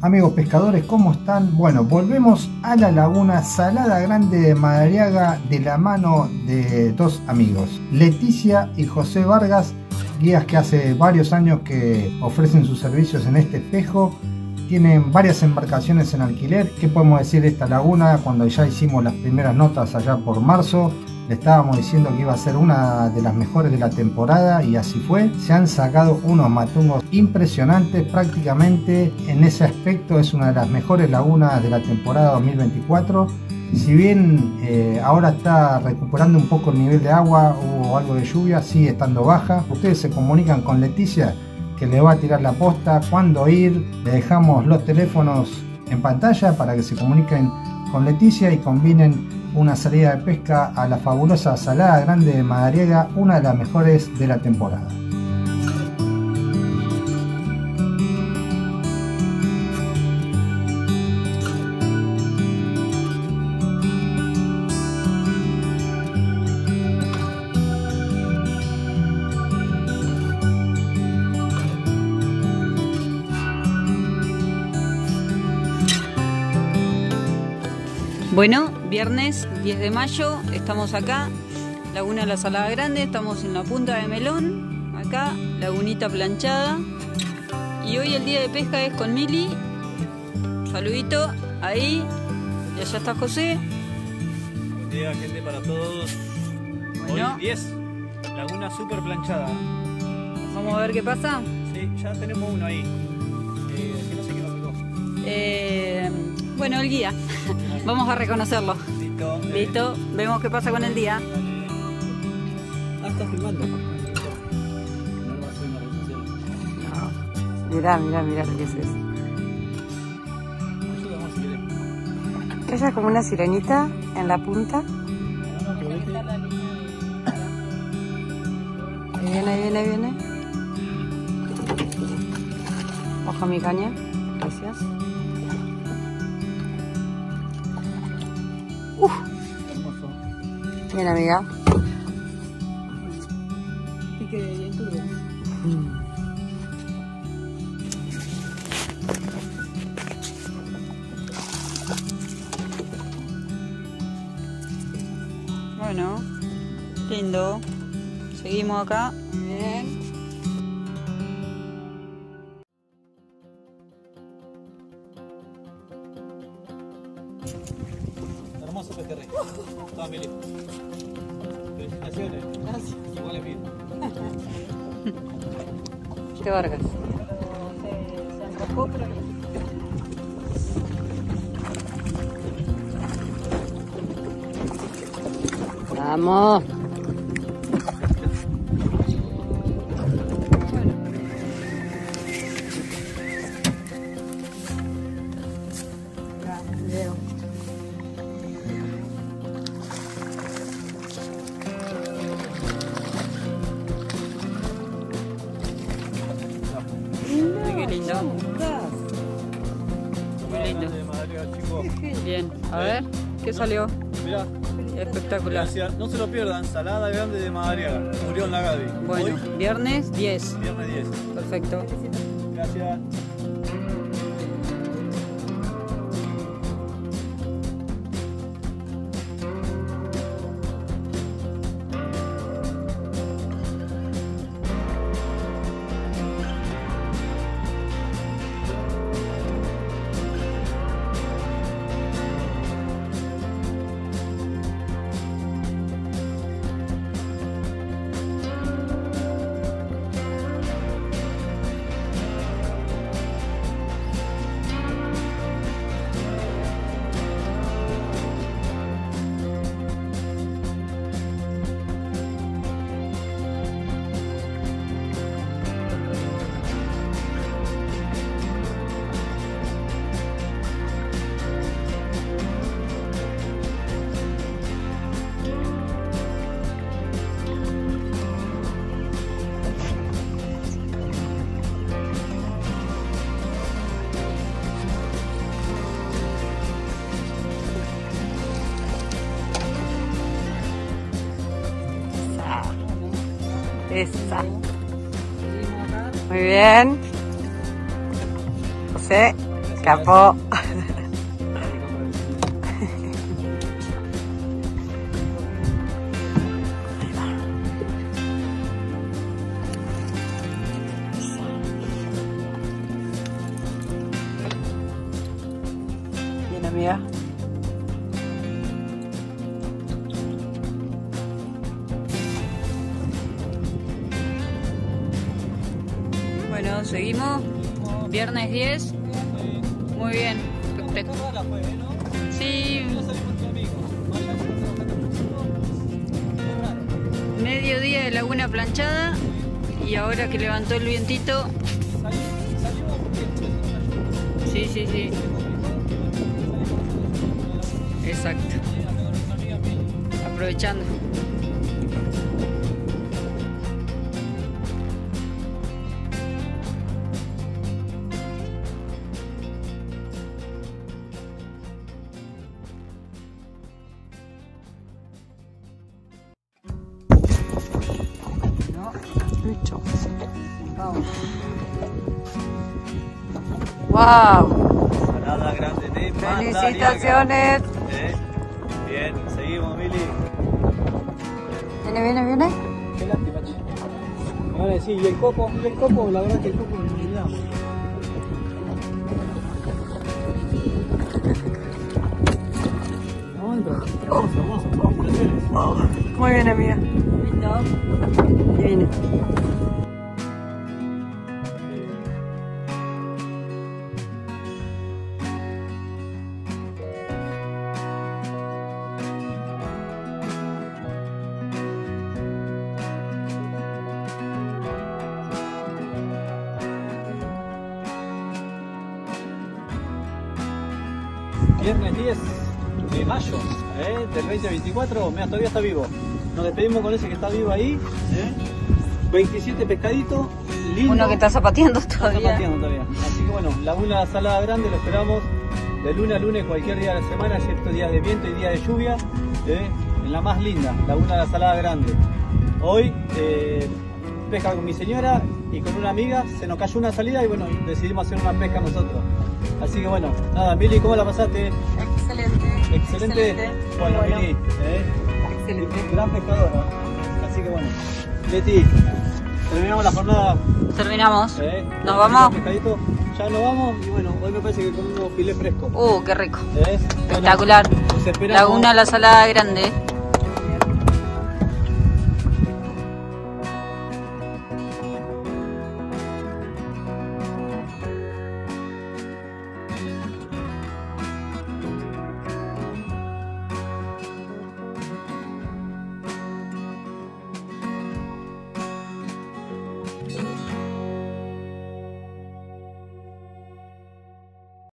amigos pescadores, ¿cómo están? Bueno, volvemos a la laguna Salada Grande de Madariaga de la mano de dos amigos, Leticia y José Vargas, guías que hace varios años que ofrecen sus servicios en este espejo. Tienen varias embarcaciones en alquiler. ¿Qué podemos decir de esta laguna cuando ya hicimos las primeras notas allá por marzo? Le estábamos diciendo que iba a ser una de las mejores de la temporada y así fue. Se han sacado unos matungos impresionantes, prácticamente en ese aspecto es una de las mejores lagunas de la temporada 2024. Si bien eh, ahora está recuperando un poco el nivel de agua, o algo de lluvia, sigue estando baja. Ustedes se comunican con Leticia que le va a tirar la posta, cuándo ir. Le dejamos los teléfonos en pantalla para que se comuniquen con Leticia y combinen una salida de pesca a la fabulosa Salada Grande de Madariaga, una de las mejores de la temporada. Bueno, viernes 10 de mayo, estamos acá, Laguna de la Salada Grande, estamos en la punta de Melón, acá, lagunita planchada. Y hoy el día de pesca es con Mili. Saludito, ahí, y allá está José. Buen día, gente, para todos. Bueno. Hoy 10, laguna super planchada. Vamos a ver qué pasa. Sí, ya tenemos uno ahí. Eh, que no sé qué nos picó. Eh, bueno, el guía. Vamos a reconocerlo. Listo. vemos qué pasa con el día. Ah, está filmando. No. Mirá, mirá, mirá lo que es eso. Ella es como una sirenita en la punta. Ahí viene, ahí viene, ahí viene. Ojo mi caña. Gracias. Hermoso. Bien, amiga. Pique bien turbo. Bueno, lindo. Seguimos acá. Bien. Hermoso pejerrey. Toma, Mili. Felicitaciones. Gracias. Igual es mío. Este Vargas. Vamos. Lindo. Bien, a ver, ¿qué salió? Mirá, Espectacular. gracias. No se lo pierdan. Salada grande de Madariaga. Murió en la Gaby. Bueno, Hoy, viernes 10. viernes 10. Perfecto. Esa. Muy bien. José. Capó. Seguimos. Viernes 10. Muy bien. Sí, mediodía de laguna planchada y ahora que levantó el vientito. Sí, sí, sí. Exacto. Aprovechando. Vamos. ¡Wow! Salada grande de. ¡Felicitaciones! ¿Eh? Bien, seguimos, Mili. ¿Viene, viene, viene? Qué lástima, che. Me van a decir, ¿y el copo? ¿Y el copo? La verdad que el copo me. Felicitaciones. Muy bien, amiga. Divino. Viernes 10 de mayo ¿eh? del 2024, mira, todavía está vivo. Nos despedimos con ese que está vivo ahí. ¿eh? 27 pescaditos, lindo. Uno que está zapateando Está todavía. Así que bueno, Laguna Salada Grande lo esperamos de lunes a lunes, cualquier día de la semana, excepto días de viento y días de lluvia, ¿eh? en la más linda, Laguna de la Salada Grande. Hoy eh, pesca con mi señora y con una amiga, se nos cayó una salida y bueno, decidimos hacer una pesca nosotros. Así que bueno, nada, Mili, ¿cómo la pasaste? Excelente. Excelente. Bueno, Bueno. Mili, ¿eh? Excelente. gran pescadora. Así que bueno, Leti, terminamos la jornada Terminamos. ¿Eh? ¿Nos vamos? Pescadito, ya nos vamos y bueno, hoy me parece que comemos filé fresco. Uh, qué rico. ¿Eh? Espectacular. Laguna La Salada Grande.